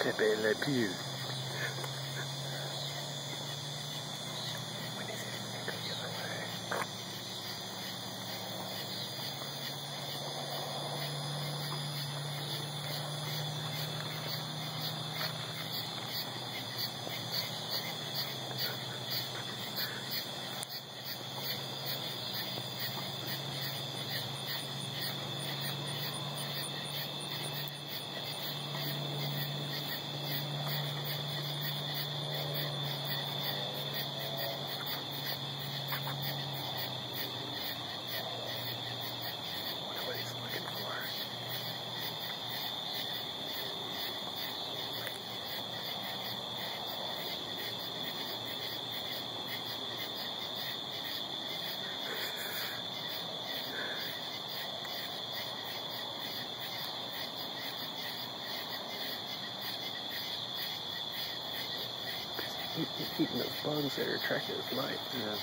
Très belle vue. Wonder Eating those bugs that are attracted to light. Yeah.